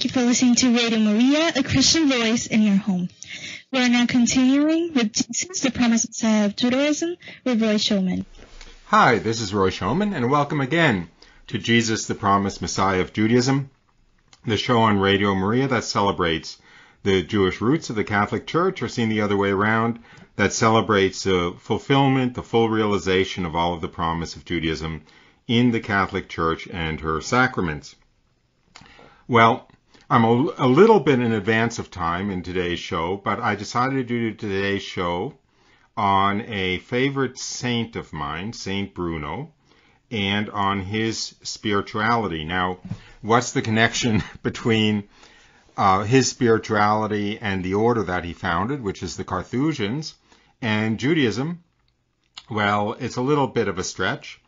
Thank you for listening to Radio Maria, a Christian voice in your home. We are now continuing with Jesus, the Promised Messiah of Judaism, with Roy Schoeman. Hi, this is Roy Schoeman, and welcome again to Jesus, the Promised Messiah of Judaism, the show on Radio Maria that celebrates the Jewish roots of the Catholic Church, or seen the other way around, that celebrates the fulfillment, the full realization of all of the promise of Judaism in the Catholic Church and her sacraments. Well, I'm a, a, little bit in advance of time in today's show, but I decided to do today's show on a favorite saint of mine, Saint Bruno, and on his spirituality. Now, what's the connection between uh, his spirituality and the order that he founded, which is the Carthusians, and Judaism? Well, it's a little bit of a stretch,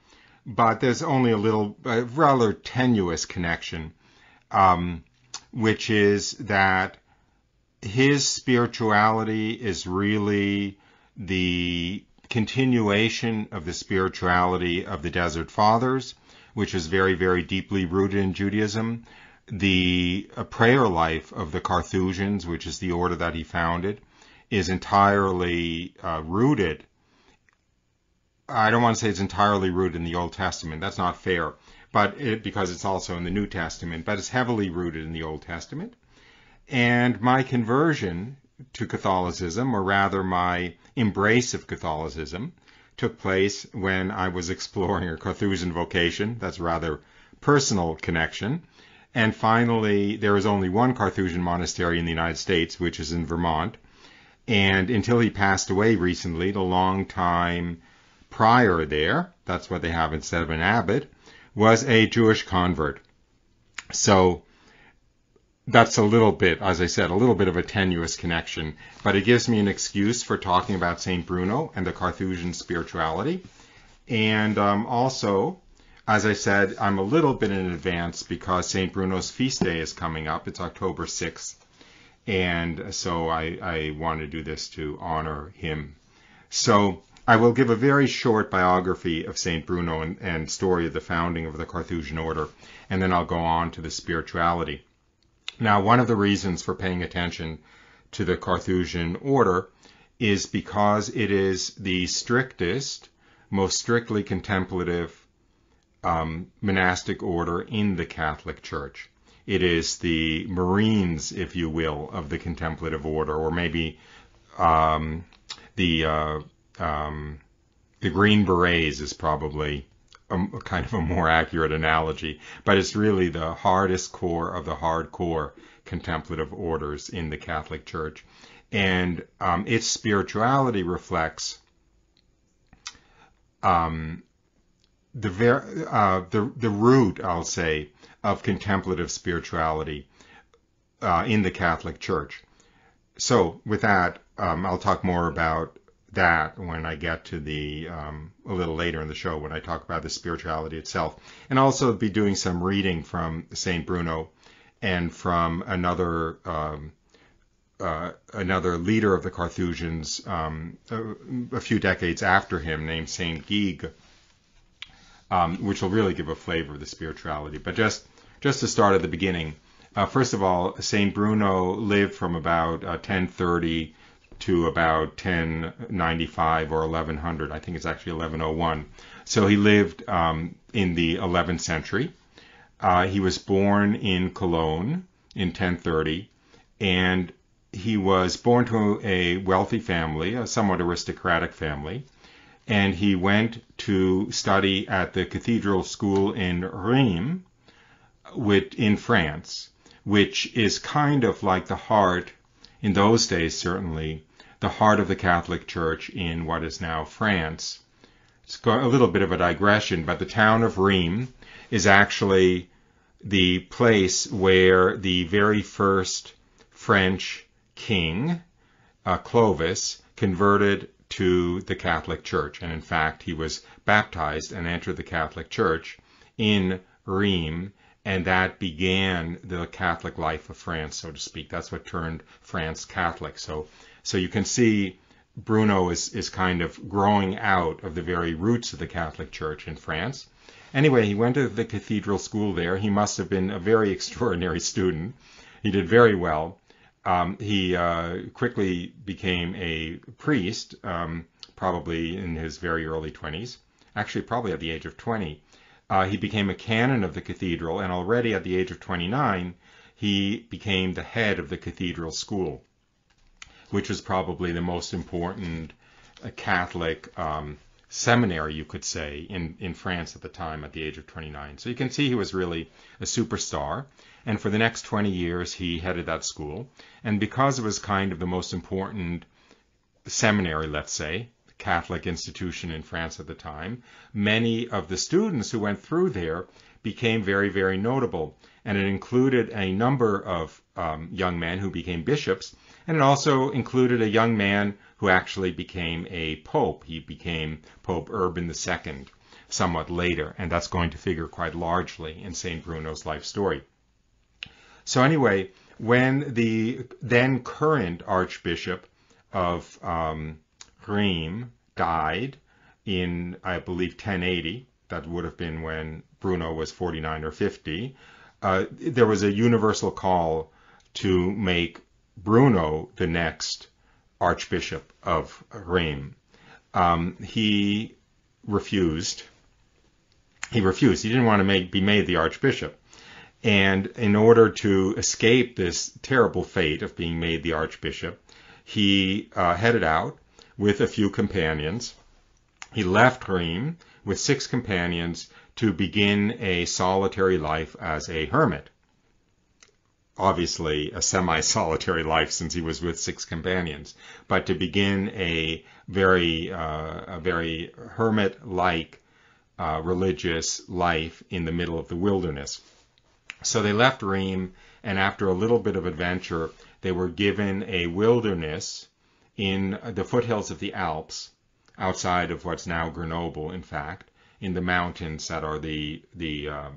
but there's only a little, a rather tenuous connection, um, which is that his spirituality is really the continuation of the spirituality of the Desert Fathers, which is very, very deeply rooted in Judaism. The prayer life of the Carthusians, which is the order that he founded, is entirely uh, rooted. I don't want to say it's entirely rooted in the Old Testament. That's not fair, but it, because it's also in the New Testament, but it's heavily rooted in the Old Testament. And my conversion to Catholicism, or rather my embrace of Catholicism, took place when I was exploring a Carthusian vocation. That's a rather personal connection. And finally, there is only one Carthusian monastery in the United States, which is in Vermont. And until he passed away recently, the long time prior there, that's what they have instead of an abbot, was a Jewish convert. So that's a little bit, as I said, a little bit of a tenuous connection, but it gives me an excuse for talking about St. Bruno and the Carthusian spirituality. And um, also, as I said, I'm a little bit in advance because St. Bruno's feast day is coming up. It's October 6th. And so I, I want to do this to honor him. So I will give a very short biography of St. Bruno and, and story of the founding of the Carthusian order, and then I'll go on to the spirituality. Now, one of the reasons for paying attention to the Carthusian order is because it is the strictest, most strictly contemplative um, monastic order in the Catholic Church. It is the Marines, if you will, of the contemplative order, or maybe um, the uh, um, the Green Berets is probably a, a, kind of a more accurate analogy, but it's really the hardest core of the hardcore contemplative orders in the Catholic Church. And um, its spirituality reflects um, the, ver- uh, the, the root, I'll say, of contemplative spirituality uh, in the Catholic Church. So, with that, um, I'll talk more about that when I get to the um, a little later in the show when I talk about the spirituality itself, and also be doing some reading from Saint Bruno and from another um, uh, another leader of the Carthusians um, a, a, few decades after him, named Saint Guigues, um, which will really give a flavor of the spirituality. But just just to start at the beginning, uh, first of all, Saint Bruno lived from about uh, 1030 to about 1095 or 1100. I think it's actually 1101. So he lived um, in the 11th century. Uh, he was born in Cologne in 1030, and he was born to a wealthy family, a somewhat aristocratic family, and he went to study at the cathedral school in Rheims, in France, which is kind of like the heart, in those days certainly, the heart of the Catholic Church in what is now France. It's a little bit of a digression, but the town of Rheims is actually the place where the very first French king, uh, Clovis, converted to the Catholic Church. And in fact, he was baptized and entered the Catholic Church in Rheims, and that began the Catholic life of France, so to speak. That's what turned France Catholic. So so you can see Bruno is, is kind of growing out of the very roots of the Catholic Church in France. Anyway, he went to the cathedral school there. He must have been a very extraordinary student. he did very well. Um, he uh, quickly became a priest, um, probably in his very early 20s, actually, probably at the age of 20. Uh, he became a canon of the cathedral, and already at the age of 29, he became the head of the cathedral school, which was probably the most important uh, Catholic um, seminary, you could say, in, in France at the time at the age of 29. So you can see he was really a superstar. And for the next 20 years, he headed that school. And because it was kind of the most important seminary, let's say, Catholic institution in France at the time, many of the students who went through there became very, very notable. And it included a number of um, young men who became bishops, and it also included a young man who actually became a pope. He became Pope Urban II somewhat later, and that's going to figure quite largely in St. Bruno's life story. So anyway, when the then current Archbishop of um, Rheims died in, I believe, 1080, that would have been when Bruno was 49 or 50, uh, there was a universal call to make Bruno the next Archbishop of Rheims. Um, he refused. He refused. He didn't want to make, be made the Archbishop. And in order to escape this terrible fate of being made the archbishop, he uh, headed out with a few companions. He left Rheims with six companions to begin a solitary life as a hermit. Obviously, a semi solitary life since he was with six companions, but to begin a very, uh, a very hermit like uh, religious life in the middle of the wilderness. So they left Rheims, and after a little bit of adventure, they were given a wilderness in the foothills of the Alps, outside of what's now Grenoble, in fact, in the mountains that are the the uh,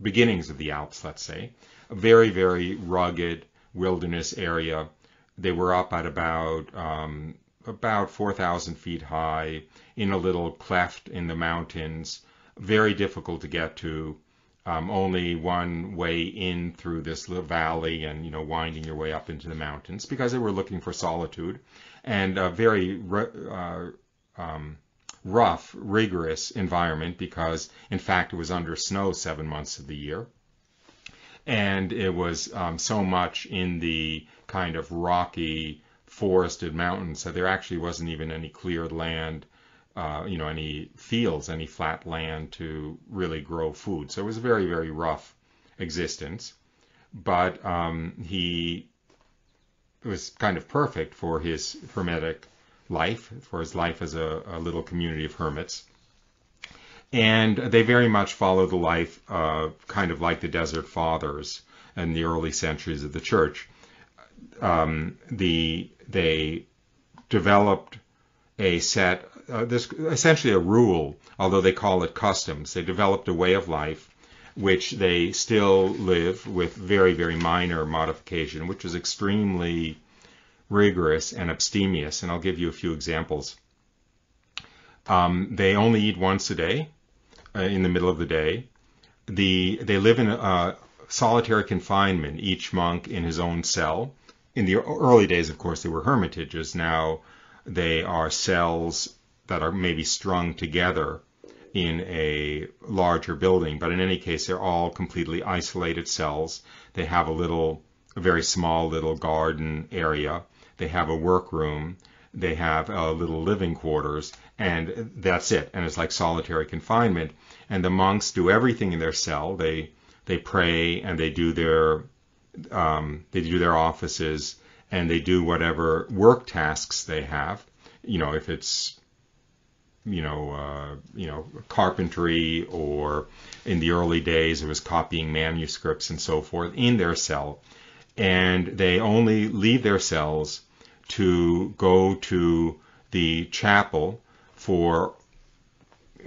beginnings of the Alps, let's say. A very, very rugged wilderness area. They were up at about um, about 4,000 feet high in a little cleft in the mountains. Very difficult to get to um, only one way in through this little valley and you know winding your way up into the mountains because they were looking for solitude and a very uh, um, rough, rigorous environment because in fact it was under snow seven months of the year and it was um, so much in the kind of rocky forested mountains that there actually wasn't even any cleared land uh, you know, any fields, any flat land to really grow food. So it was a very, very rough existence. But um, he was kind of perfect for his hermetic life, for his life as a, a little community of hermits. And they very much follow the life, uh, kind of like the Desert Fathers in the early centuries of the church. Um, the they developed a set uh, this essentially a rule, although they call it customs. They developed a way of life which they still live with very, very minor modification, which is extremely rigorous and abstemious. And I'll give you a few examples. Um, they only eat once a day uh, in the middle of the day. The, they live in a, solitary confinement, each monk in his own cell. In the early days, of course, they were hermitages. Now they are cells that are maybe strung together in a larger building, but in any case, they're all completely isolated cells. They have a little, a very small little garden area. They have a workroom. They have a little living quarters, and that's it. And it's like solitary confinement. And the monks do everything in their cell. They they pray and they do their um, they do their offices and they do whatever work tasks they have. You know, if it's you know, uh, you know, carpentry, or in the early days it was copying manuscripts and so forth in their cell, and they only leave their cells to go to the chapel for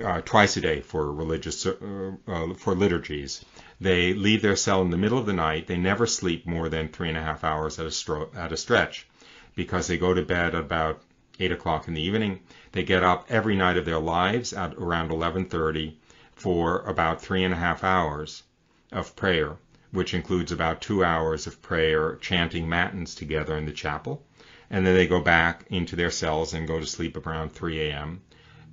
uh, twice a day for religious uh, uh, for liturgies. They leave their cell in the middle of the night. They never sleep more than three and a half hours at a, at a stretch because they go to bed about 8 o'clock in the evening. They get up every night of their lives at around 11:30 for about three and a half hours of prayer. which includes about two hours of prayer, chanting matins together in the chapel. And then they go back into their cells and go to sleep around 3 a.m.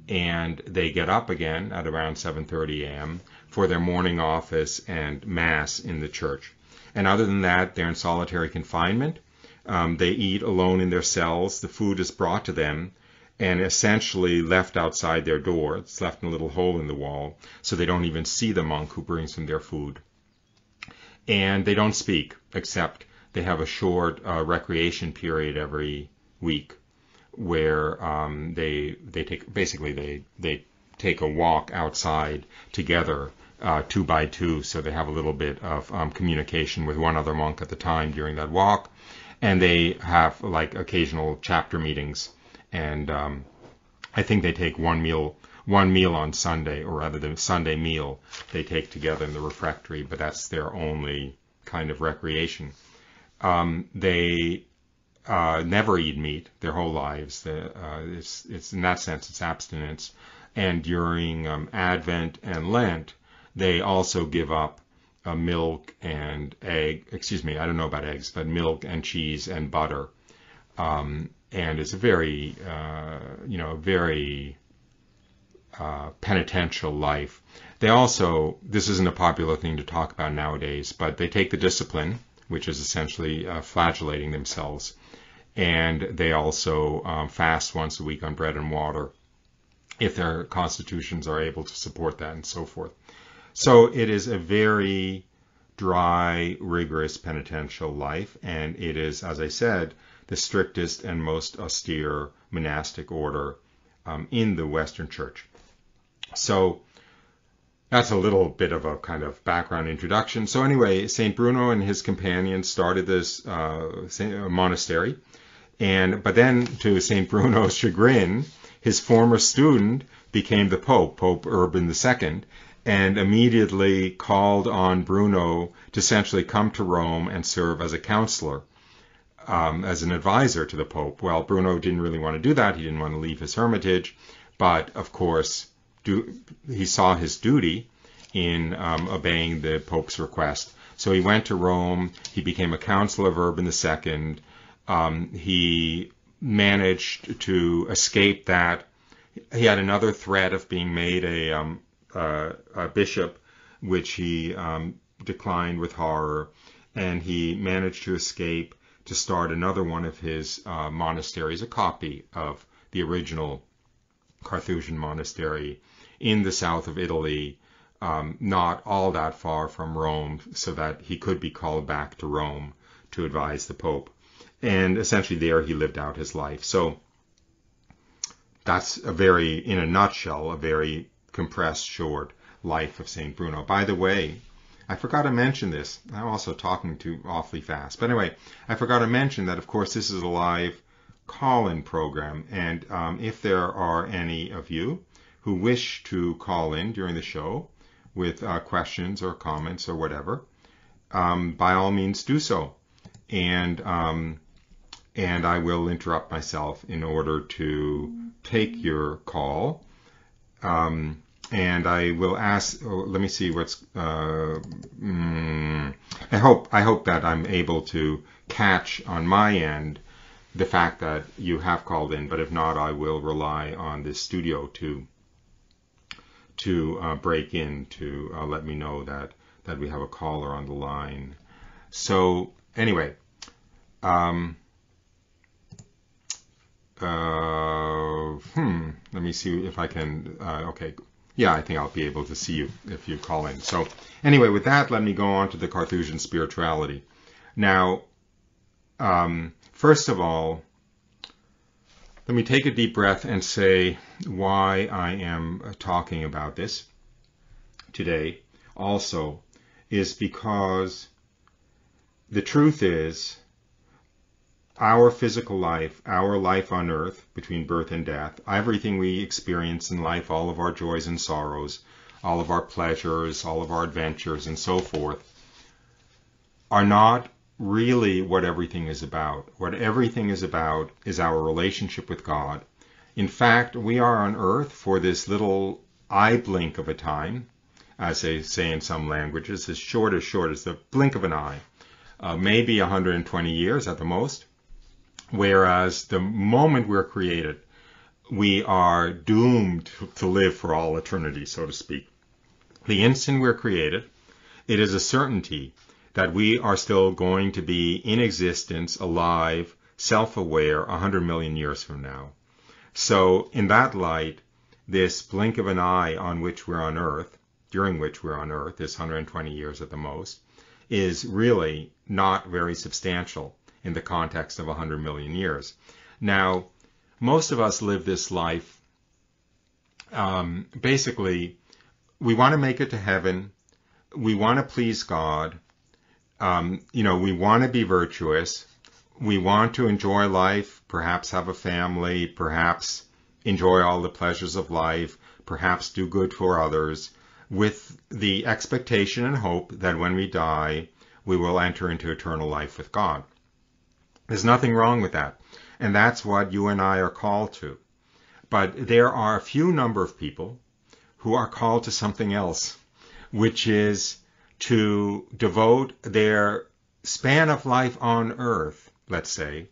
And they get up again at around 7:30 a.m. for their morning office and mass in the church. And other than that, they're in solitary confinement. Um, they eat alone in their cells. The food is brought to them and essentially left outside their door. It's left in a little hole in the wall, so they don't even see the monk who brings them their food. And they don't speak, except they have a short uh, recreation period every week where um, they they take basically they they take a walk outside together uh, two by two, so they have a little bit of um, communication with one other monk at the time during that walk, and they have like occasional chapter meetings, and um, I think they take one meal one meal on Sunday, or rather the Sunday meal they take together in the refectory, but that's their only kind of recreation. Um, they uh, never eat meat their whole lives. Uh, it's, it's in that sense it's abstinence. And during um, Advent and Lent, they also give up uh, milk and egg. Excuse me, I don't know about eggs, but milk and cheese and butter. Um, and it's a very, uh, you know, very uh, penitential life. They also, this isn't a popular thing to talk about nowadays, but they take the discipline, which is essentially uh, flagellating themselves, and they also um, fast once a week on bread and water if their constitutions are able to support that and so forth. So it is a very dry, rigorous penitential life, and it is, as I said, the strictest and most austere monastic order um, in the Western Church. So that's a little bit of a kind of background introduction. So anyway, Saint Bruno and his companions started this uh, monastery, and but then to Saint Bruno's chagrin, his former student became the Pope, Pope Urban II, and immediately called on Bruno to essentially come to Rome and serve as a counselor, um, as an advisor to the Pope. Well, Bruno didn't really want to do that. He didn't want to leave his hermitage, but of course, do, he saw his duty in um, obeying the Pope's request. So he went to Rome. He became a counselor of Urban II. Um, he managed to escape that. He had another threat of being made a um, a bishop, which he um, declined with horror, and he managed to escape to start another one of his uh, monasteries, a copy of the original Carthusian monastery in the south of Italy, um, not all that far from Rome, so that he could be called back to Rome to advise the Pope. And essentially, there he lived out his life. So that's a very, in a nutshell, a very compressed, short life of St. Bruno. By the way, I forgot to mention this. I'm also talking too awfully fast. But anyway, I forgot to mention that, of course, this is a live call-in program. And um, if there are any of you who wish to call in during the show with uh, questions or comments or whatever, um, by all means do so. And um, and I will interrupt myself in order to take your call. Um, and I will ask. Oh, let me see what's. Uh, mm, I hope I hope that I'm able to catch on my end the fact that you have called in. But if not, I will rely on this studio to to uh, break in to uh, let me know that that we have a caller on the line. So anyway, um, uh, hmm, let me see if I can. Uh, okay, yeah, I think I'll be able to see you if you call in. So anyway, with that, let me go on to the Carthusian spirituality. Now, um, first of all, let me take a deep breath and say why I am talking about this today also is because the truth is our physical life, our life on earth between birth and death, everything we experience in life, all of our joys and sorrows, all of our pleasures, all of our adventures, and so forth, are not really what everything is about. What everything is about is our relationship with God. In fact, we are on earth for this little eye blink of a time, as they say in some languages, as short as short as the blink of an eye, uh, maybe 120 years at the most. Whereas the moment we're created, we are doomed to live for all eternity, so to speak. The instant we're created, it is a certainty that we are still going to be in existence, alive, self-aware 100 million years from now. So in that light, this blink of an eye on which we're on Earth, during which we're on Earth, this 120 years at the most, is really not very substantial in the context of 100 million years. Now, most of us live this life um, basically we want to make it to heaven. We want to please God. Um, you know, we want to be virtuous. We want to enjoy life, perhaps have a family, perhaps enjoy all the pleasures of life, perhaps do good for others, with the expectation and hope that when we die, we will enter into eternal life with God. There's nothing wrong with that. And that's what you and I are called to. But there are a few number of people who are called to something else, which is to devote their span of life on earth, let's say,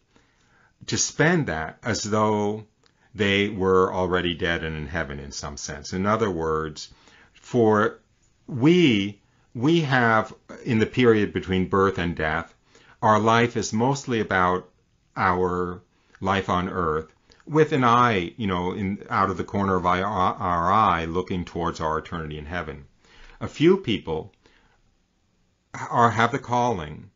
to spend that as though they were already dead and in heaven in some sense. In other words, for we, we have in the period between birth and death, our life is mostly about our life on earth with an eye, you know, in, out of the corner of our, our eye looking towards our eternity in heaven. A few people are, have the calling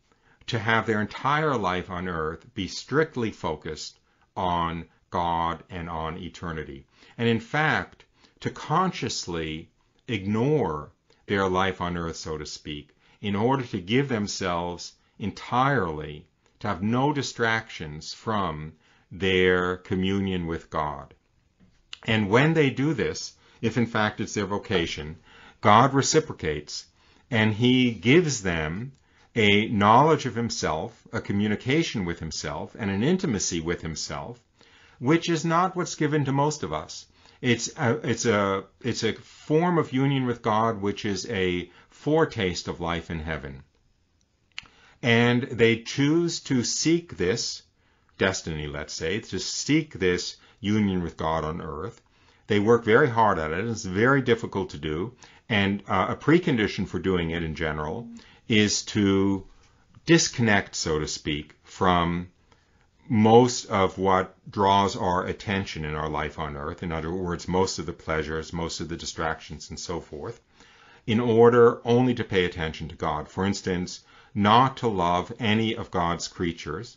to have their entire life on earth be strictly focused on God and on eternity. And in fact, to consciously ignore their life on earth, so to speak, in order to give themselves entirely, to have no distractions from their communion with God. And when they do this, if in fact it's their vocation, God reciprocates and he gives them a knowledge of himself, a communication with himself, and an intimacy with himself, which is not what's given to most of us. It's a, it's a, it's a form of union with God which is a foretaste of life in heaven. And they choose to seek this destiny, let's say, to seek this union with God on earth. They work very hard at it. It's very difficult to do. And uh, a precondition for doing it in general is to disconnect, so to speak, from most of what draws our attention in our life on earth. In other words, most of the pleasures, most of the distractions, and so forth, in order only to pay attention to God. For instance, not to love any of God's creatures,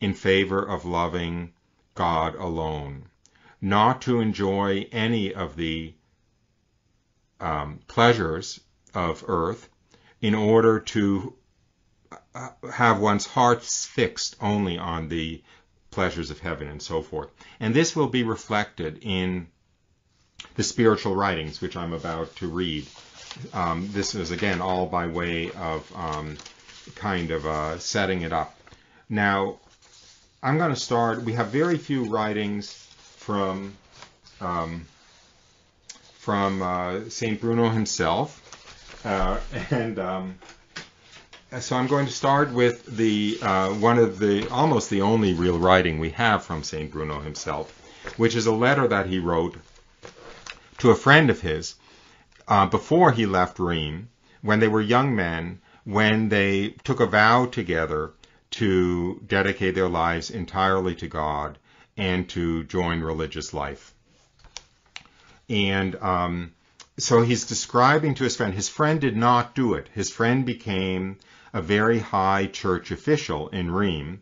in favor of loving God alone, not to enjoy any of the um, pleasures of earth in order to uh, have one's heart fixed only on the pleasures of heaven and so forth. And this will be reflected in the spiritual writings, which I'm about to read. Um, this is again all by way of um, kind of uh, setting it up. Now, I'm going to start. We have very few writings from um, from uh, Saint Bruno himself, uh, and um, so I'm going to start with the uh, one of the almost the only real writing we have from Saint Bruno himself, which is a letter that he wrote to a friend of his uh, before he left Rheims, when they were young men, when they took a vow together to dedicate their lives entirely to God and to join religious life. And um, so he's describing to his friend, his friend did not do it. His friend became a very high church official in Rheims,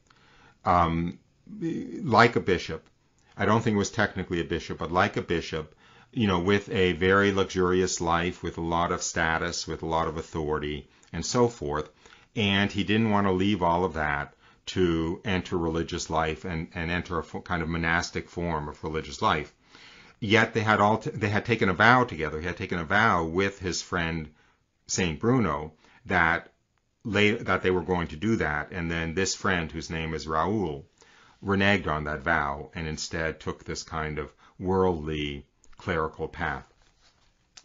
um, like a bishop. I don't think it was technically a bishop, but like a bishop, you know, with a very luxurious life, with a lot of status, with a lot of authority, and so forth and he didn't want to leave all of that to enter religious life and, and enter a kind of monastic form of religious life. Yet they had all t- they had taken a vow together. He had taken a vow with his friend Saint Bruno that that they were going to do that, and then this friend, whose name is Raoul, reneged on that vow and instead took this kind of worldly clerical path.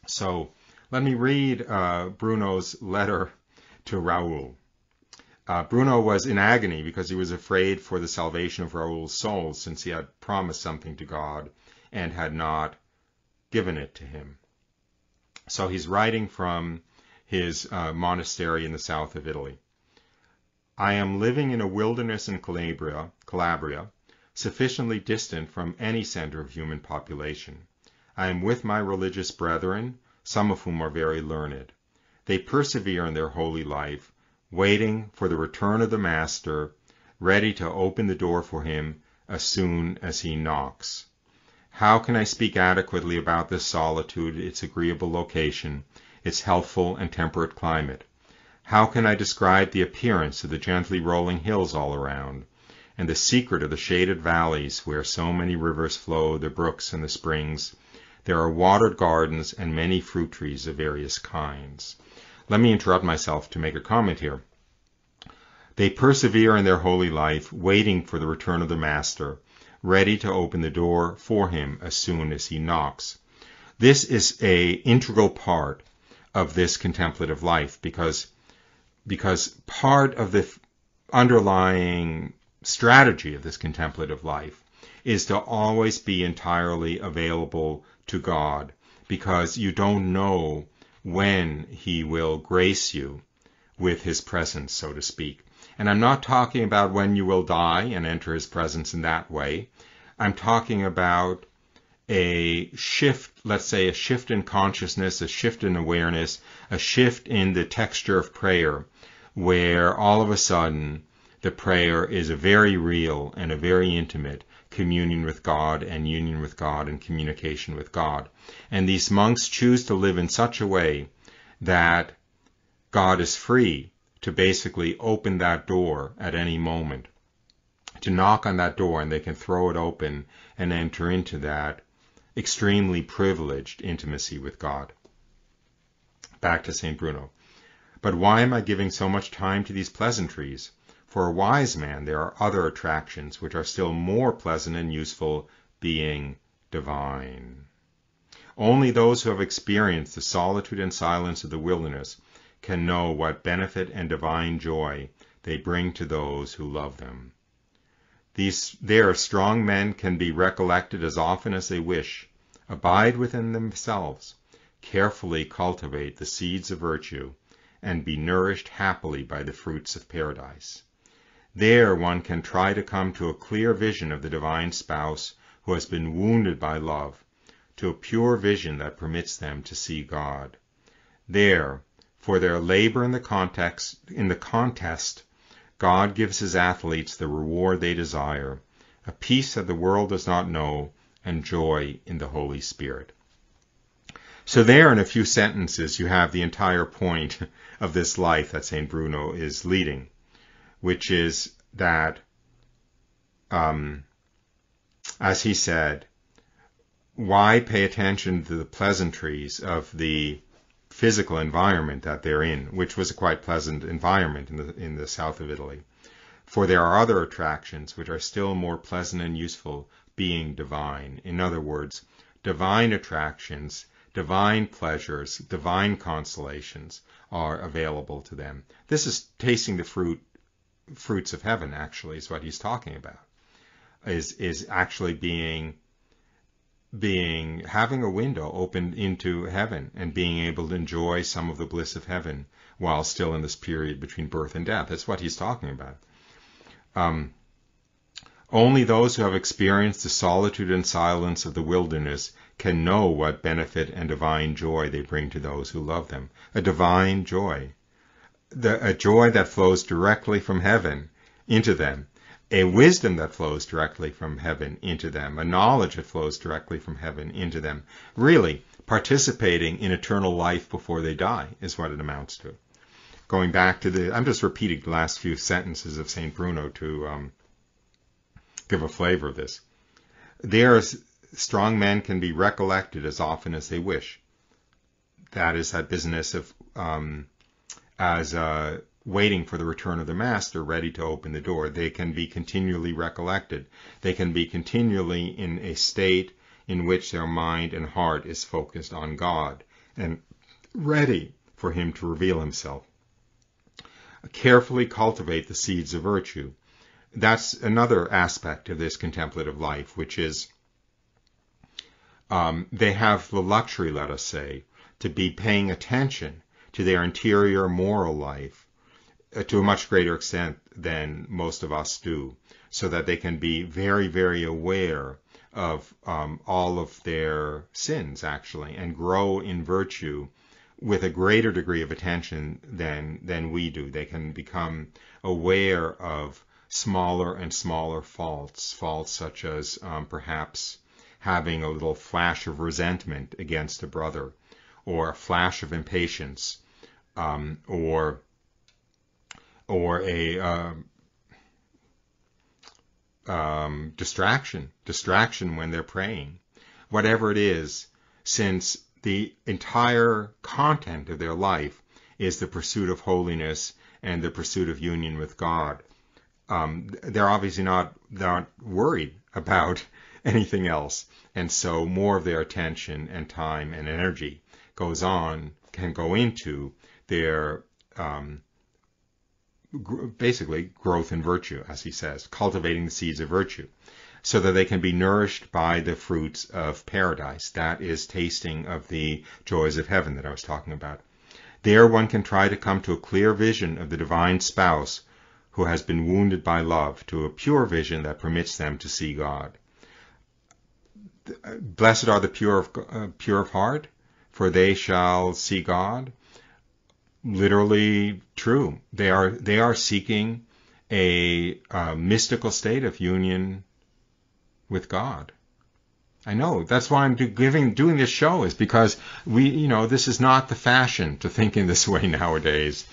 So Let me read uh, Bruno's letter to Raoul. Uh, Bruno was in agony because he was afraid for the salvation of Raoul's soul since he had promised something to God and had not given it to him. So he's writing from his uh, monastery in the south of Italy. I am living in a wilderness in Calabria, Calabria, sufficiently distant from any center of human population. I am with my religious brethren, some of whom are very learned. They persevere in their holy life, waiting for the return of the Master, ready to open the door for him as soon as he knocks. How can I speak adequately about this solitude, its agreeable location, its healthful and temperate climate? How can I describe the appearance of the gently rolling hills all around, and the secret of the shaded valleys where so many rivers flow, the brooks and the springs? There are watered gardens and many fruit trees of various kinds. Let me interrupt myself to make a comment here. They persevere in their holy life, waiting for the return of the Master, ready to open the door for him as soon as he knocks. This is a integral part of this contemplative life because because part of the underlying strategy of this contemplative life is to always be entirely available to God because you don't know when he will grace you with his presence, so to speak. And I'm not talking about when you will die and enter his presence in that way. I'm talking about a shift, let's say a shift in consciousness, a shift in awareness, a shift in the texture of prayer, where all of a sudden the prayer is a very real and a very intimate communion with God and union with God and communication with God. And these monks choose to live in such a way that God is free to basically open that door at any moment, to knock on that door and they can throw it open and enter into that extremely privileged intimacy with God. Back to St. Bruno. But why am I giving so much time to these pleasantries? For a wise man, there are other attractions which are still more pleasant and useful, being divine. Only those who have experienced the solitude and silence of the wilderness can know what benefit and divine joy they bring to those who love them. These there strong men can be recollected as often as they wish, abide within themselves, carefully cultivate the seeds of virtue, and be nourished happily by the fruits of paradise. There one can try to come to a clear vision of the divine spouse who has been wounded by love, to a pure vision that permits them to see God. There, for their labor in the context in the contest, God gives his athletes the reward they desire, a peace that the world does not know, and joy in the Holy Spirit. So there in a few sentences you have the entire point of this life that St. Bruno is leading which is that, um, as he said, why pay attention to the pleasantries of the physical environment that they're in, which was a quite pleasant environment in the in the south of Italy. For there are other attractions which are still more pleasant and useful, being divine. In other words, divine attractions, divine pleasures, divine consolations are available to them. This is tasting the fruit fruits of heaven actually is what he's talking about is is actually being being having a window opened into heaven and being able to enjoy some of the bliss of heaven while still in this period between birth and death. That's what he's talking about. Um, only those who have experienced the solitude and silence of the wilderness can know what benefit and divine joy they bring to those who love them. A divine joy. The, a joy that flows directly from heaven into them, a wisdom that flows directly from heaven into them, a knowledge that flows directly from heaven into them. Really, participating in eternal life before they die is what it amounts to. Going back to the, I'm just repeating the last few sentences of St. Bruno to um, give a flavor of this. There, strong men can be recollected as often as they wish. That is that business of um, as uh, waiting for the return of the master, ready to open the door. They can be continually recollected. They can be continually in a state in which their mind and heart is focused on God. And ready for him to reveal himself. Carefully cultivate the seeds of virtue. That's another aspect of this contemplative life, which is um, they have the luxury, let us say, to be paying attention to their interior moral life to a much greater extent than most of us do, so that they can be very, very aware of um, all of their sins, actually, and grow in virtue with a greater degree of attention than than we do. They can become aware of smaller and smaller faults, faults such as um, perhaps having a little flash of resentment against a brother, or a flash of impatience, um, or or a uh, um, distraction, distraction when they're praying, whatever it is, since the entire content of their life is the pursuit of holiness and the pursuit of union with God. Um, they're obviously not, not worried about anything else. And so more of their attention and time and energy goes on, can go into their um, gr- basically growth in virtue, as he says, cultivating the seeds of virtue, so that they can be nourished by the fruits of paradise. That is tasting of the joys of heaven that I was talking about. There one can try to come to a clear vision of the divine spouse who has been wounded by love, to a pure vision that permits them to see God blessed are the pure of, uh, pure of heart, for they shall see God. Literally true. They are they are seeking a uh, mystical state of union with God. I know that's why I'm do, giving doing this show is because we you know this is not the fashion to think in this way nowadays.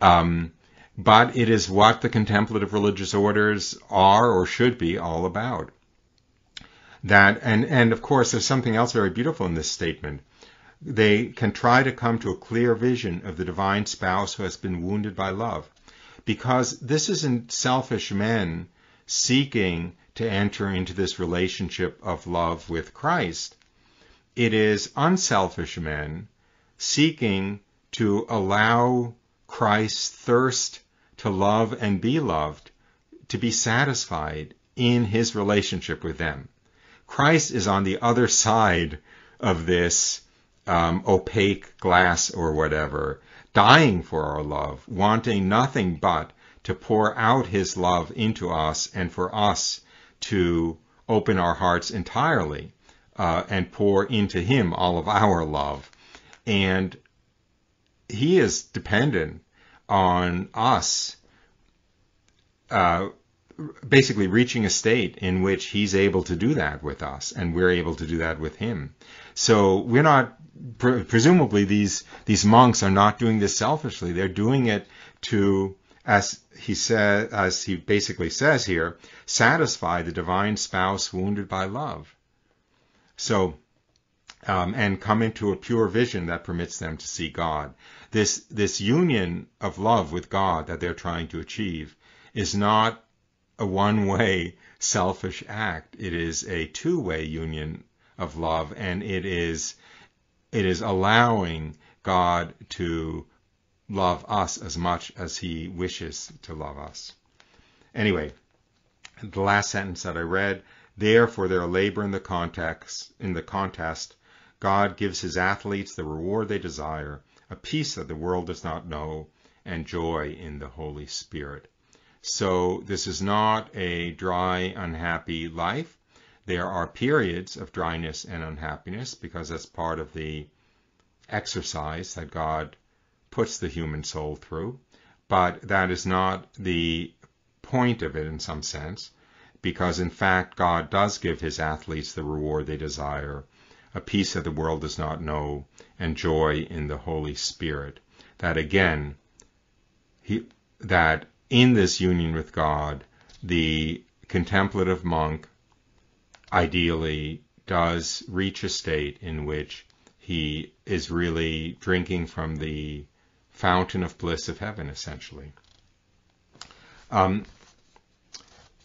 Um, but it is what the contemplative religious orders are or should be all about that and and of course there's something else very beautiful in this statement they can try to come to a clear vision of the divine spouse who has been wounded by love. Because this isn't selfish men seeking to enter into this relationship of love with Christ. It is unselfish men seeking to allow Christ's thirst to love and be loved to be satisfied in his relationship with them. Christ is on the other side of this um, opaque glass or whatever, dying for our love, wanting nothing but to pour out his love into us and for us to open our hearts entirely uh, and pour into him all of our love. And he is dependent on us uh, basically reaching a state in which he's able to do that with us and we're able to do that with him. So we're not pre- presumably these these monks are not doing this selfishly. They're doing it to as he said as he basically says here, satisfy the divine spouse wounded by love. So um, and come into a pure vision that permits them to see God. This this union of love with God that they're trying to achieve is not a one way selfish act. It is a two way union of love, and it is it is allowing God to love us as much as he wishes to love us. Anyway, the last sentence that I read, therefore, there for their labor in the context in the contest, God gives his athletes the reward they desire, a peace that the world does not know, and joy in the Holy Spirit. So this is not a dry, unhappy life. There are periods of dryness and unhappiness because that's part of the exercise that God puts the human soul through. But that is not the point of it in some sense, because in fact God does give his athletes the reward they desire, a peace that the world does not know, and joy in the Holy Spirit. That again, he, that in this union with God, the contemplative monk ideally does reach a state in which he is really drinking from the fountain of bliss of heaven, essentially. Um,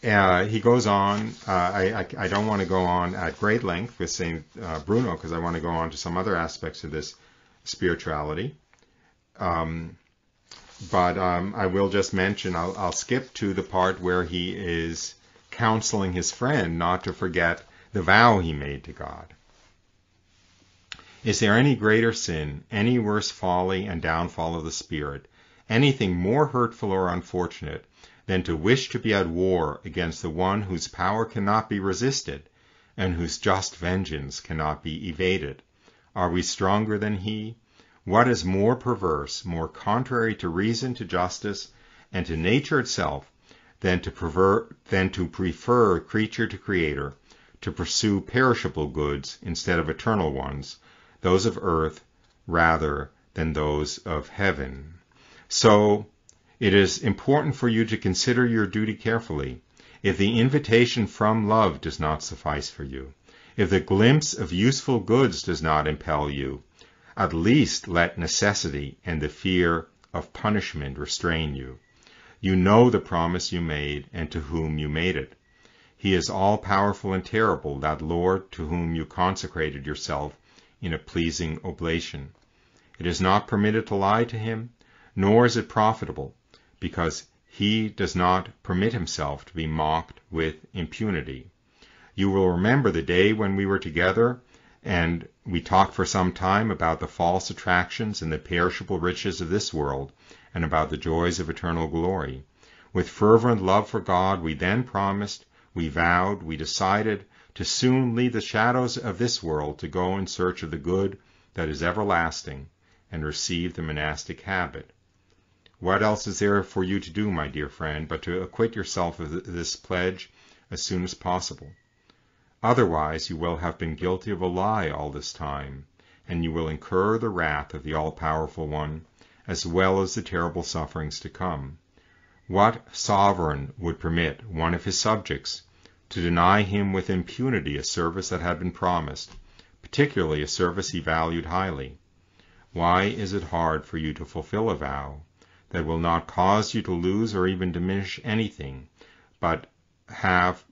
uh, he goes on. Uh, I, I, I, don't want to go on at great length with St. Uh, Bruno because I want to go on to some other aspects of this spirituality. Um, but um, I will just mention, I'll, I'll skip to the part where he is counseling his friend not to forget the vow he made to God. Is there any greater sin, any worse folly and downfall of the spirit, anything more hurtful or unfortunate than to wish to be at war against the one whose power cannot be resisted and whose just vengeance cannot be evaded? Are we stronger than he? What is more perverse, more contrary to reason, to justice, and to nature itself, than to, prefer, than to prefer creature to creator, to pursue perishable goods instead of eternal ones, those of earth rather than those of heaven? So, it is important for you to consider your duty carefully. If the invitation from love does not suffice for you, if the glimpse of useful goods does not impel you, at least let necessity and the fear of punishment restrain you. You know the promise you made and to whom you made it. He is all powerful and terrible, that Lord to whom you consecrated yourself in a pleasing oblation. It is not permitted to lie to him, nor is it profitable, because he does not permit himself to be mocked with impunity. You will remember the day when we were together and we talked for some time about the false attractions and the perishable riches of this world and about the joys of eternal glory. With fervent love for God, we then promised, we vowed, we decided to soon leave the shadows of this world to go in search of the good that is everlasting and receive the monastic habit. What else is there for you to do, my dear friend, but to acquit yourself of this pledge as soon as possible? Otherwise you will have been guilty of a lie all this time, and you will incur the wrath of the all-powerful one, as well as the terrible sufferings to come. What sovereign would permit one of his subjects to deny him with impunity a service that had been promised, particularly a service he valued highly? Why is it hard for you to fulfill a vow? that will not cause you to lose or even diminish anything, but have,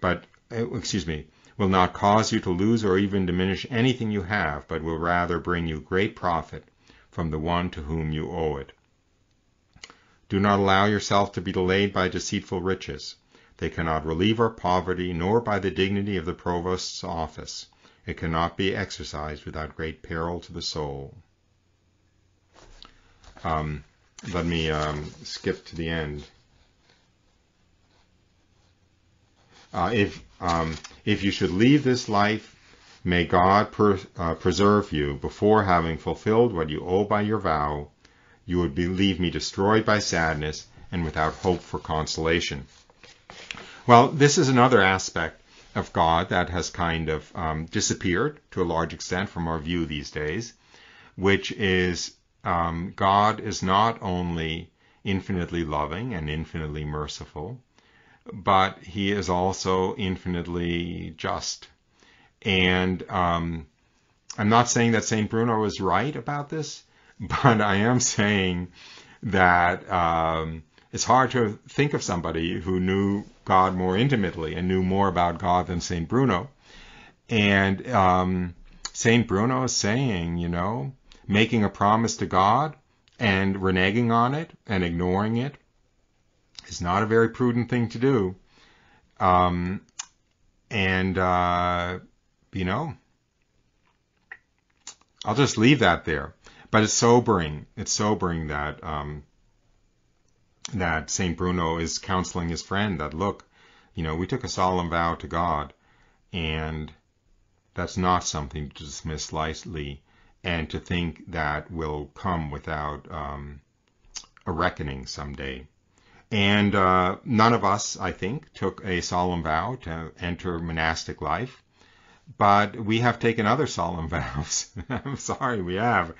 but, excuse me, will not cause you to lose or even diminish anything you have, but will rather bring you great profit from the one to whom you owe it. Do not allow yourself to be delayed by deceitful riches. They cannot relieve our poverty, nor by the dignity of the provost's office. It cannot be exercised without great peril to the soul. Um, let me um, skip to the end. Uh, if um, if you should leave this life, may God per, uh, preserve you before having fulfilled what you owe by your vow. You would be, leave me destroyed by sadness and without hope for consolation. Well, this is another aspect of God that has kind of um, disappeared to a large extent from our view these days, which is um, God is not only infinitely loving and infinitely merciful, but he is also infinitely just. And um, I'm not saying that St. Bruno is right about this, but I am saying that um, it's hard to think of somebody who knew God more intimately and knew more about God than St. Bruno. And um, St. Bruno is saying, you know, making a promise to God and reneging on it and ignoring it is not a very prudent thing to do. Um, and, uh, you know, I'll just leave that there. But it's sobering. It's sobering that, um, that St. Bruno is counseling his friend that, look, you know, we took a solemn vow to God and that's not something to dismiss lightly and to think that will come without um, a reckoning someday. And uh, none of us, I think, took a solemn vow to enter monastic life, but we have taken other solemn vows. I'm sorry, we have.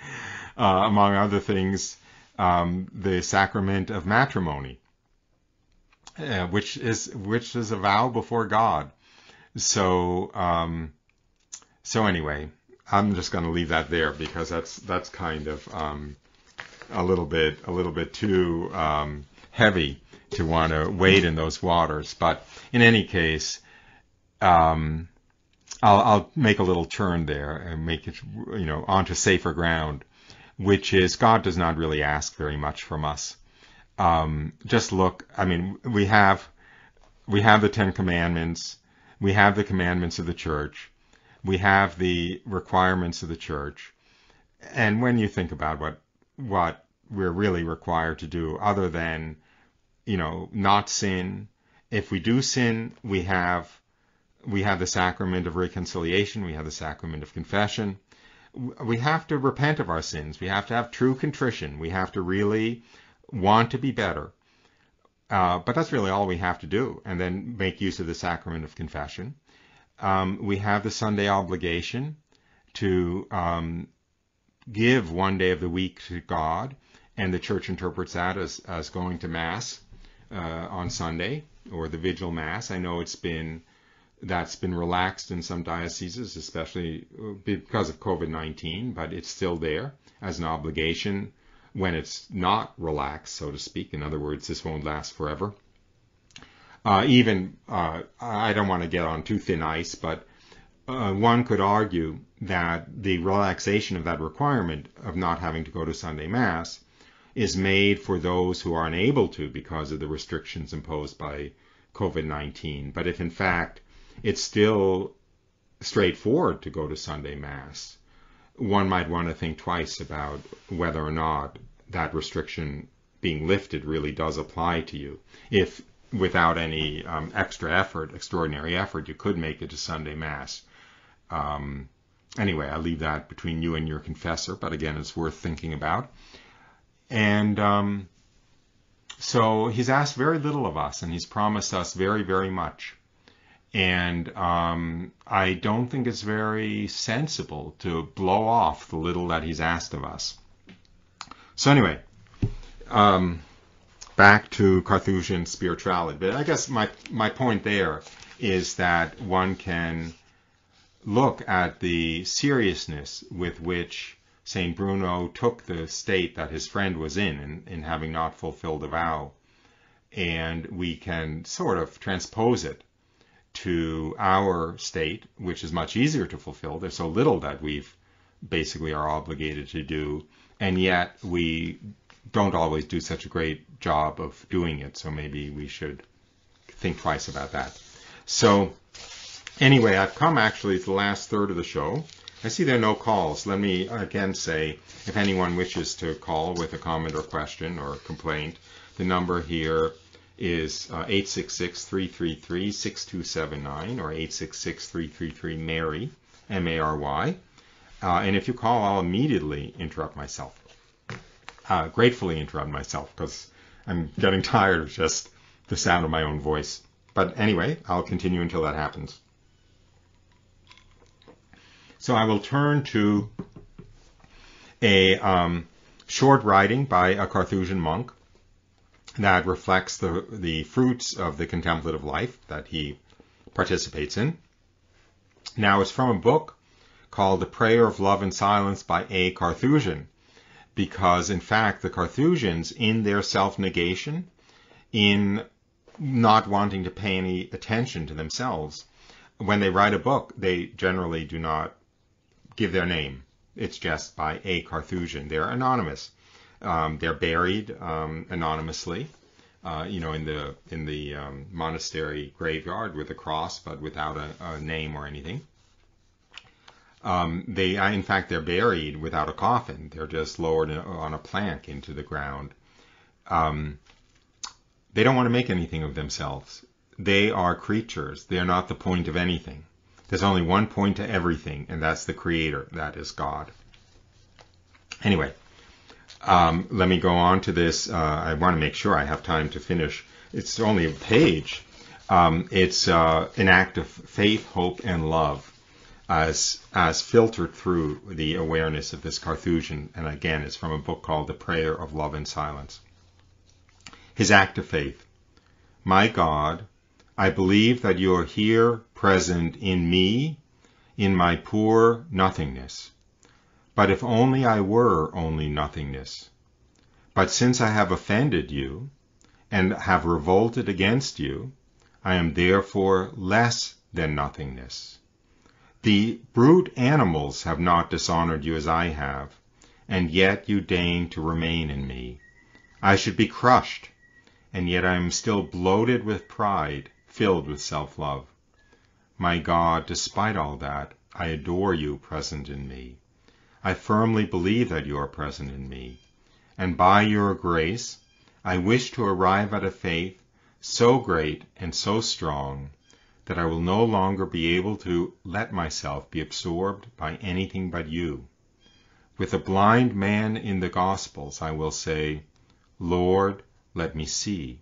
Uh, among other things, um, the sacrament of matrimony, uh, which is which is a vow before God. So um, so anyway, I'm just going to leave that there because that's that's kind of um, a little bit a little bit too um, heavy to want to wade in those waters. But in any case, um, I'll, I'll make a little turn there and make it, you know, onto safer ground, which is God does not really ask very much from us. Um, just look, I mean, we have, we have the Ten Commandments, we have the commandments of the church, we have the requirements of the church, and when you think about what, what we're really required to do other than, you know, not sin, if we do sin, we have we have the sacrament of reconciliation, we have the sacrament of confession. We have to repent of our sins. We have to have true contrition. We have to really want to be better. Uh, but that's really all we have to do, and then make use of the sacrament of confession. Um, we have the Sunday obligation to um, give one day of the week to God, and the church interprets that as, as going to Mass uh, on Sunday or the Vigil Mass. I know it's been that's been relaxed in some dioceses, especially uh, because of COVID-19, but it's still there as an obligation when it's not relaxed, so to speak. In other words, this won't last forever. Uh, even, uh, I don't want to get on too thin ice, but uh, one could argue that the relaxation of that requirement of not having to go to Sunday Mass is made for those who are unable to because of the restrictions imposed by COVID-19. But if in fact it's still straightforward to go to Sunday Mass, one might want to think twice about whether or not that restriction being lifted really does apply to you. If without any um, extra effort, extraordinary effort, you could make it to Sunday Mass. Um, anyway, I leave that between you and your confessor, but again, it's worth thinking about. And um, so he's asked very little of us, and he's promised us very, very much. And um, I don't think it's very sensible to blow off the little that he's asked of us. So anyway, um, back to Carthusian spirituality. But I guess my, my point there is that one can look at the seriousness with which St. Bruno took the state that his friend was in, in, in having not fulfilled the vow, and we can sort of transpose it to our state, which is much easier to fulfill. There's so little that we've basically are obligated to do, and yet we don't always do such a great job of doing it. So maybe we should think twice about that. So anyway, I've come actually to the last third of the show. I see there are no calls. Let me again say, if anyone wishes to call with a comment or question or complaint, the number here is 866-333-6279 uh, or 866-333-MARY, M-A-R-Y. Uh, and if you call, I'll immediately interrupt myself. Uh, gratefully interrupt myself because I'm getting tired of just the sound of my own voice. But anyway, I'll continue until that happens. So I will turn to a um, short writing by a Carthusian monk that reflects the, the fruits of the contemplative life that he participates in. Now, it's from a book called The Prayer of Love and Silence by A. Carthusian, because in fact, the Carthusians, in their self negation, in not wanting to pay any attention to themselves, when they write a book, they generally do not give their name. It's just by A. Carthusian. They're anonymous. Um, they're buried um, anonymously, uh, you know, in the in the um, monastery graveyard with a cross, but without a, a name or anything. Um, they, in fact, they're buried without a coffin. They're just lowered on a plank into the ground. Um, they don't want to make anything of themselves. They are creatures. They are not the point of anything. There's only one point to everything, and that's the Creator. That is God. Anyway, um, let me go on to this. Uh, I want to make sure I have time to finish. It's only a page. Um, it's uh, an act of faith, hope, and love as as filtered through the awareness of this Carthusian. And again, it's from a book called The Prayer of Love and Silence. His act of faith. My God, I believe that you are here present in me, in my poor nothingness. But if only I were only nothingness. But since I have offended you, and have revolted against you, I am therefore less than nothingness. The brute animals have not dishonored you as I have, and yet you deign to remain in me. I should be crushed, and yet I am still bloated with pride, filled with self-love. My God, despite all that, I adore you present in me. I firmly believe that you are present in me, and by your grace I wish to arrive at a faith so great and so strong that I will no longer be able to let myself be absorbed by anything but you. With a blind man in the Gospels, I will say, Lord, let me see.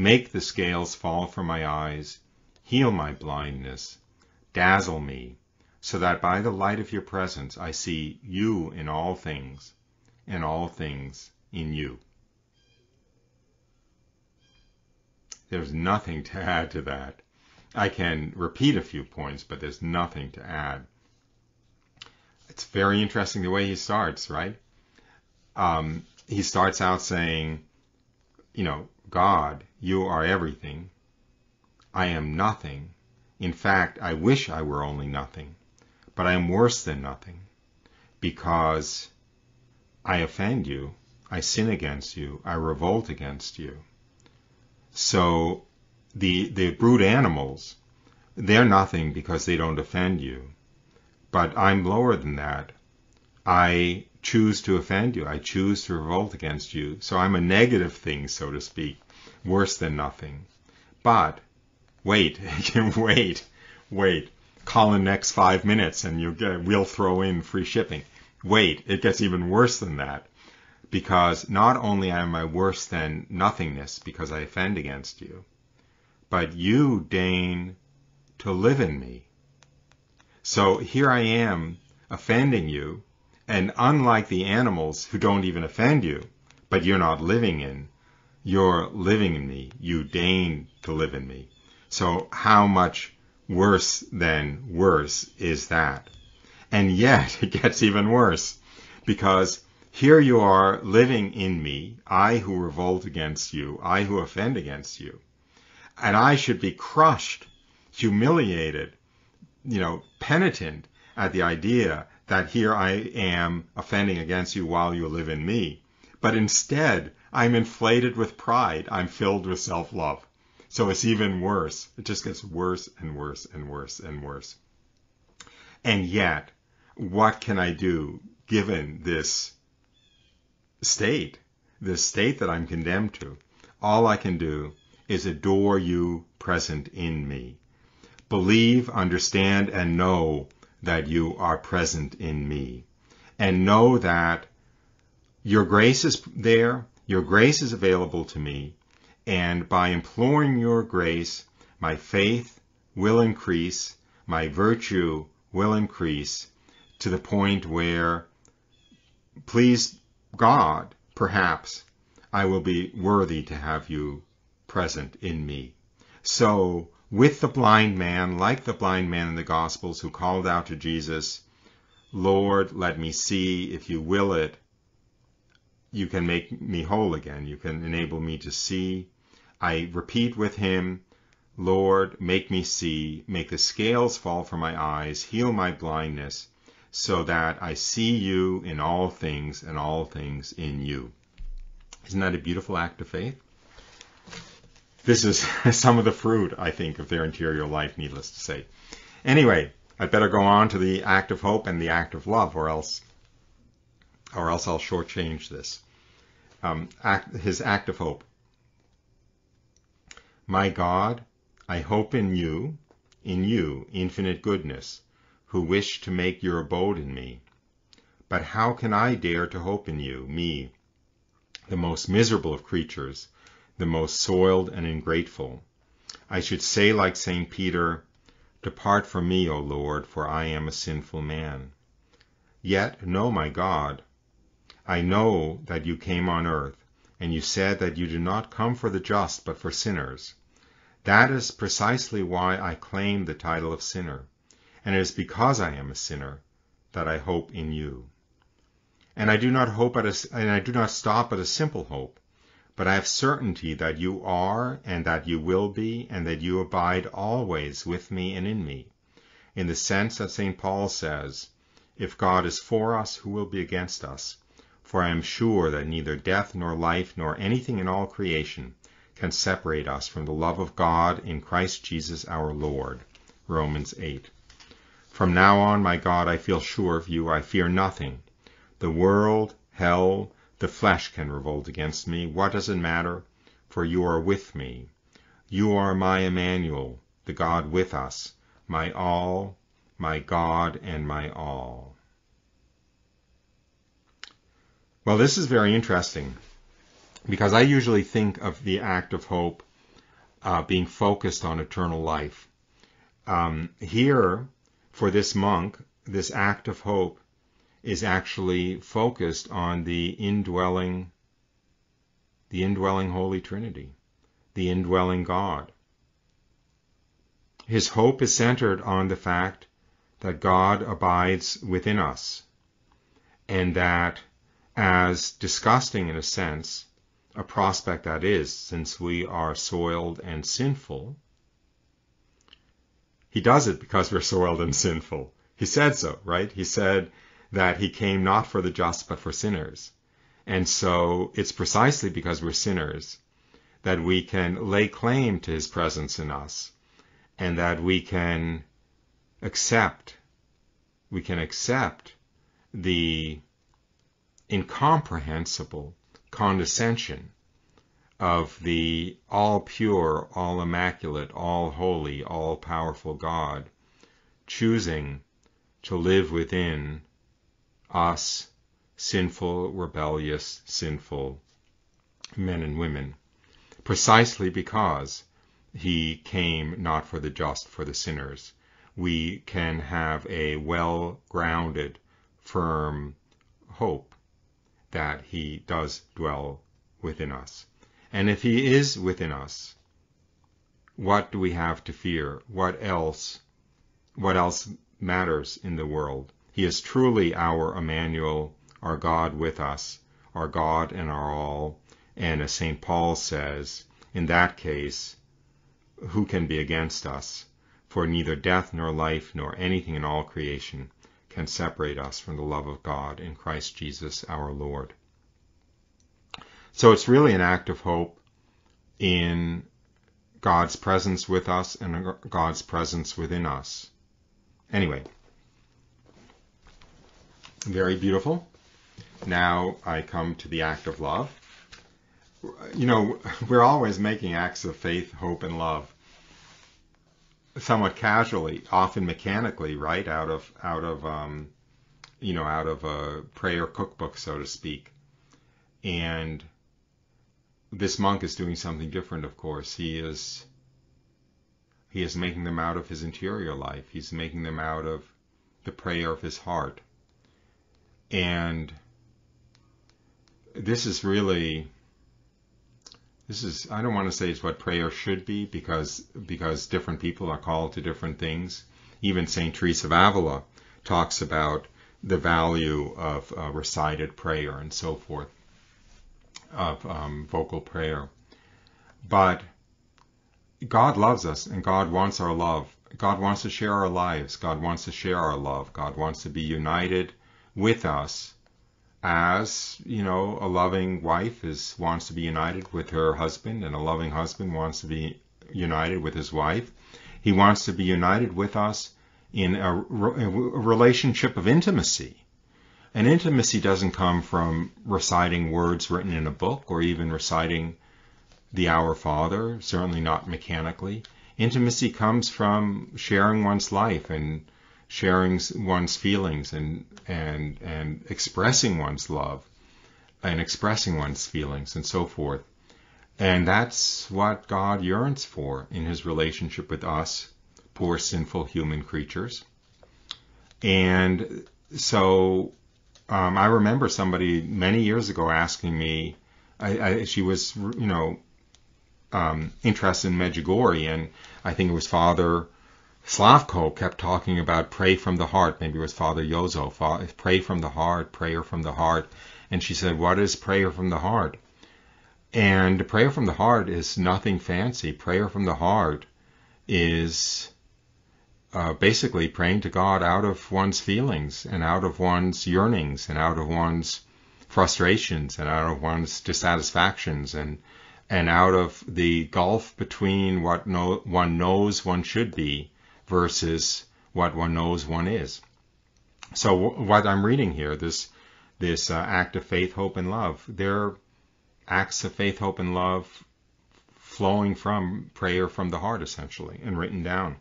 Make the scales fall from my eyes, heal my blindness, dazzle me, so that by the light of your presence I see you in all things, and all things in you. There's nothing to add to that. I can repeat a few points, but there's nothing to add. It's very interesting the way he starts, right? Um, he starts out saying, you know, God, you are everything. I am nothing. In fact, I wish I were only nothing, but I am worse than nothing because I offend you, I sin against you, I revolt against you. So the the brute animals, they're nothing because they don't offend you. But I'm lower than that. I choose to offend you. I choose to revolt against you. So I'm a negative thing, so to speak, worse than nothing. But wait, wait, wait. Call in next five minutes and you get, we'll throw in free shipping. Wait, it gets even worse than that because not only am I worse than nothingness because I offend against you, but you deign to live in me. So here I am offending you, and unlike the animals who don't even offend you, but you're not living in, you're living in me. You deign to live in me. So how much worse than worse is that? And yet it gets even worse because here you are living in me, I who revolt against you, I who offend against you. And I should be crushed, humiliated, you know, penitent at the idea that here I am offending against you while you live in me. But instead, I'm inflated with pride. I'm filled with self-love. So it's even worse. It just gets worse and worse and worse and worse. And yet, what can I do given this state, this state that I'm condemned to, all I can do is adore you present in me. Believe, understand, and know that you are present in me. And know that your grace is there, your grace is available to me, and by imploring your grace, my faith will increase, my virtue will increase to the point where, please God, perhaps, I will be worthy to have you present in me. So, with the blind man, like the blind man in the Gospels who called out to Jesus, Lord, let me see, if you will it, you can make me whole again. You can enable me to see. I repeat with him, Lord, make me see, make the scales fall from my eyes, heal my blindness, so that I see you in all things and all things in you. Isn't that a beautiful act of faith? This is some of the fruit, I think, of their interior life, needless to say. Anyway, I'd better go on to the act of hope and the act of love, or else, or else I'll shortchange this. Um, act, his act of hope. My God, I hope in you, in you, infinite goodness, who wish to make your abode in me. But how can I dare to hope in you, me, the most miserable of creatures, the most soiled and ungrateful? I should say like St. Peter, Depart from me, O Lord, for I am a sinful man. Yet know, my God, I know that you came on earth, and you said that you do not come for the just, but for sinners. That is precisely why I claim the title of sinner and it is because I am a sinner that I hope in you. And I do not hope at a, and I do not stop at a simple hope, but I have certainty that you are and that you will be and that you abide always with me and in me. in the sense that St. Paul says, If God is for us, who will be against us? For I am sure that neither death nor life nor anything in all creation can separate us from the love of God in Christ Jesus our Lord. Romans 8. From now on, my God, I feel sure of you. I fear nothing. The world, hell, the flesh can revolt against me. What does it matter? For you are with me. You are my Emmanuel, the God with us, my all, my God and my all. Well, this is very interesting because I usually think of the act of hope uh, being focused on eternal life. Um, here, for this monk, this act of hope is actually focused on the indwelling, the indwelling Holy Trinity, the indwelling God. His hope is centered on the fact that God abides within us and that as disgusting in a sense, a prospect that is, since we are soiled and sinful, he does it because we're soiled and sinful. He said so, right? He said that he came not for the just but for sinners. And so it's precisely because we're sinners that we can lay claim to his presence in us and that we can accept we can accept the incomprehensible condescension of the all pure, all immaculate, all holy, all powerful God, choosing to live within us, sinful, rebellious, sinful men and women, precisely because he came not for the just, for the sinners. We can have a well grounded, firm hope that he does dwell within us. And if he is within us, what do we have to fear? What else, what else matters in the world? He is truly our Emmanuel, our God with us, our God and our all. And as St. Paul says, in that case, who can be against us? For neither death nor life nor anything in all creation can separate us from the love of God in Christ Jesus our Lord. So it's really an act of hope in God's presence with us and God's presence within us. Anyway, very beautiful. Now I come to the act of love. You know, we're always making acts of faith, hope, and love somewhat casually, often mechanically, right out of out of um, you know out of a prayer cookbook, so to speak. And this monk is doing something different, of course. He is he is making them out of his interior life. He's making them out of the prayer of his heart. And this is really this is I don't want to say it's what prayer should be because because different people are called to different things. Even Saint Teresa of Avila talks about the value of uh, recited prayer and so forth, of um, vocal prayer. But God loves us and God wants our love. God wants to share our lives. God wants to share our love. God wants to be united with us as you know a loving wife is wants to be united with her husband and a loving husband wants to be united with his wife. He wants to be united with us in a, a relationship of intimacy. And intimacy doesn't come from reciting words written in a book or even reciting the our father certainly not mechanically. Intimacy comes from sharing one's life and sharing one's feelings and and and expressing one's love and expressing one's feelings and so forth. And that's what God yearns for in his relationship with us, poor sinful human creatures. And so um, I remember somebody many years ago asking me, I, I, she was, you know, um, interested in Medjugorje, and I think it was Father Slavko kept talking about pray from the heart. Maybe it was Father Jozo, pray from the heart, prayer from the heart. And she said, What is prayer from the heart? And prayer from the heart is nothing fancy. Prayer from the heart is uh, basically praying to God out of one's feelings and out of one's yearnings and out of one's frustrations and out of one's dissatisfactions and and out of the gulf between what no, one knows one should be versus what one knows one is. So what I'm reading here, this this uh, act of faith, hope, and love, they're acts of faith, hope, and love flowing from prayer from the heart, essentially, and written down.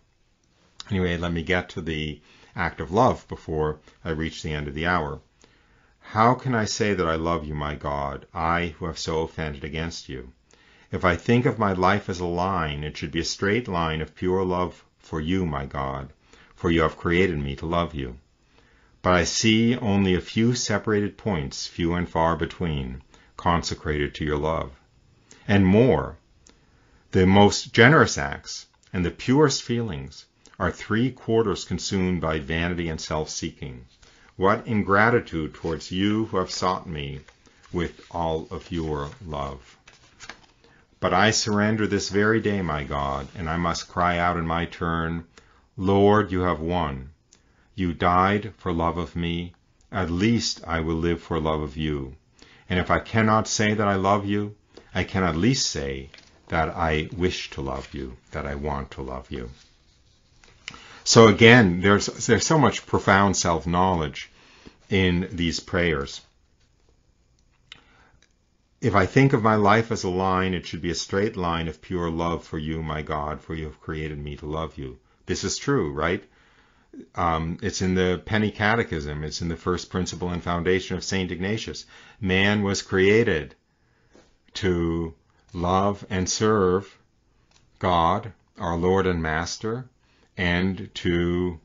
Anyway, let me get to the act of love before I reach the end of the hour. How can I say that I love you, my God, I who have so offended against you? If I think of my life as a line, it should be a straight line of pure love for you, my God, for you have created me to love you. But I see only a few separated points, few and far between, consecrated to your love. And more, the most generous acts and the purest feelings are three quarters consumed by vanity and self-seeking. What ingratitude towards you who have sought me with all of your love. But I surrender this very day, my God, and I must cry out in my turn, Lord, you have won. You died for love of me. At least I will live for love of you. And if I cannot say that I love you, I can at least say that I wish to love you, that I want to love you. So again, there's there's so much profound self-knowledge in these prayers. If I think of my life as a line, it should be a straight line of pure love for you, my God, for you have created me to love you. This is true, right? Um, it's in the Penny Catechism. It's in the first principle and foundation of St. Ignatius. Man was created to love and serve God, our Lord and Master, and to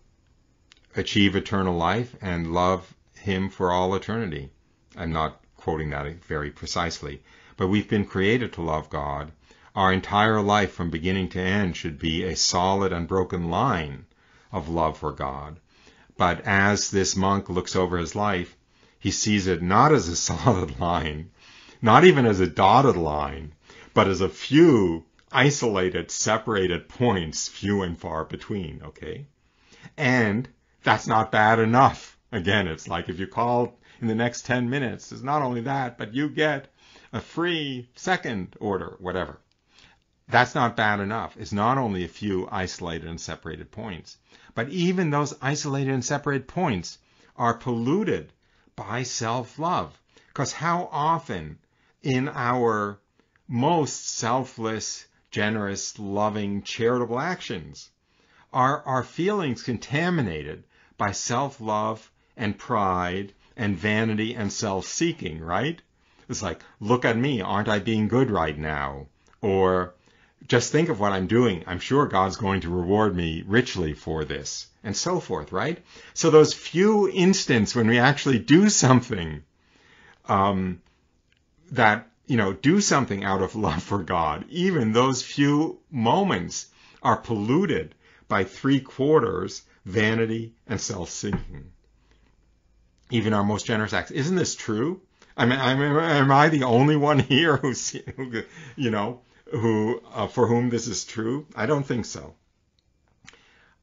achieve eternal life and love Him for all eternity. I'm not quoting that very precisely. But we've been created to love God. Our entire life from beginning to end should be a solid, unbroken line of love for God. But as this monk looks over his life, he sees it not as a solid line, not even as a dotted line, but as a few isolated, separated points, few and far between, okay? And that's not bad enough. Again, it's like if you call in the next 10 minutes. is not only that, but you get a free second order, whatever. That's not bad enough. It's not only a few isolated and separated points, but even those isolated and separated points are polluted by self-love. Because how often in our most selfless, generous, loving, charitable actions are our feelings contaminated by self-love and pride and vanity and self-seeking, right? It's like, look at me, aren't I being good right now? Or just think of what I'm doing. I'm sure God's going to reward me richly for this, and so forth, right? So those few instants when we actually do something um, that you know do something out of love for God, even those few moments are polluted by three quarters vanity and self-seeking even our most generous acts. Isn't this true? I mean, I mean am I the only one here who's, who, you know, who uh, for whom this is true? I don't think so.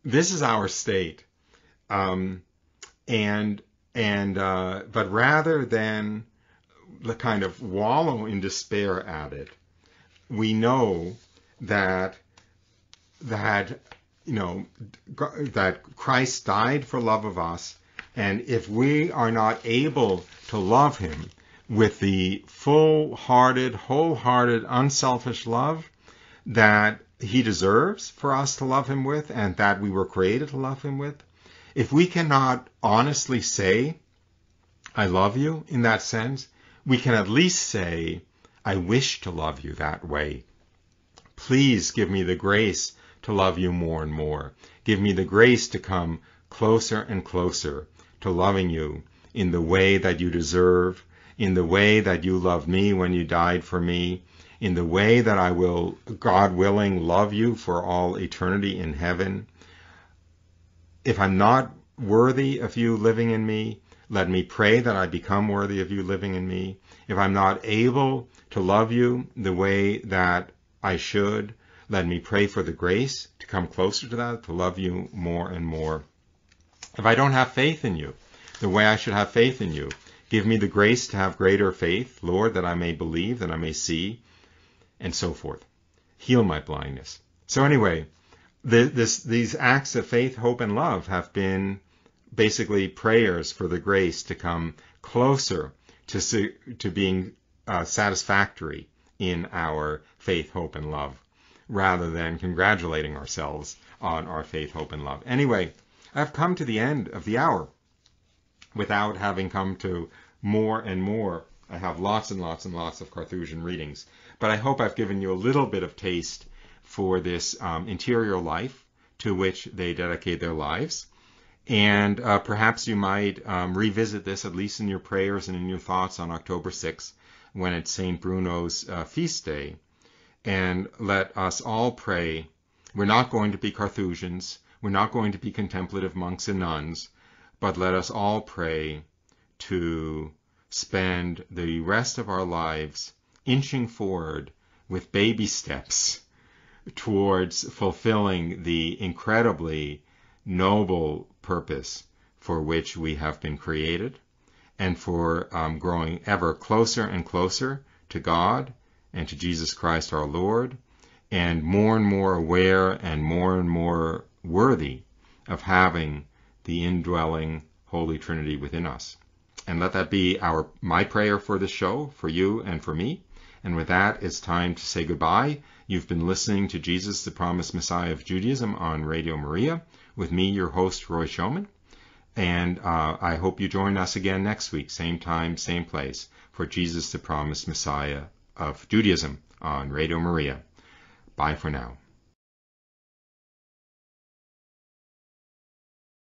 This is our state, um, and and uh, but rather than the kind of wallow in despair at it, we know that that you know that Christ died for love of us and if we are not able to love him with the full hearted, wholehearted, unselfish love that he deserves for us to love him with and that we were created to love him with, if we cannot honestly say, I love you in that sense, we can at least say, I wish to love you that way. Please give me the grace to love you more and more. Give me the grace to come closer and closer to loving you in the way that you deserve, in the way that you loved me when you died for me, in the way that I will, God willing, love you for all eternity in heaven. If I'm not worthy of you living in me, let me pray that I become worthy of you living in me. If I'm not able to love you the way that I should, Let me pray for the grace to come closer to that, to love you more and more. If I don't have faith in you, the way I should have faith in you, give me the grace to have greater faith, Lord, that I may believe, that I may see, and so forth. Heal my blindness. So anyway, this, these acts of faith, hope, and love have been basically prayers for the grace to come closer to, to being uh, satisfactory in our faith, hope, and love, rather than congratulating ourselves on our faith, hope, and love. Anyway, I've come to the end of the hour without having come to more and more. I have lots and lots and lots of Carthusian readings, but I hope I've given you a little bit of taste for this um, interior life to which they dedicate their lives. And uh, perhaps you might um, revisit this, at least in your prayers and in your thoughts, on October 6th, when it's St. Bruno's uh, feast day. And let us all pray. We're not going to be Carthusians. We're not going to be contemplative monks and nuns. But let us all pray to spend the rest of our lives inching forward with baby steps towards fulfilling the incredibly noble purpose for which we have been created and for um, growing ever closer and closer to God and to Jesus Christ our Lord and more and more aware and more and more worthy of having the indwelling Holy Trinity within us. And let that be our my prayer for this show, for you and for me. And with that, it's time to say goodbye. You've been listening to Jesus, the Promised Messiah of Judaism on Radio Maria with me, your host, Roy Schoeman. And uh, I hope you join us again next week, same time, same place, for Jesus, the Promised Messiah of Judaism on Radio Maria. Bye for now.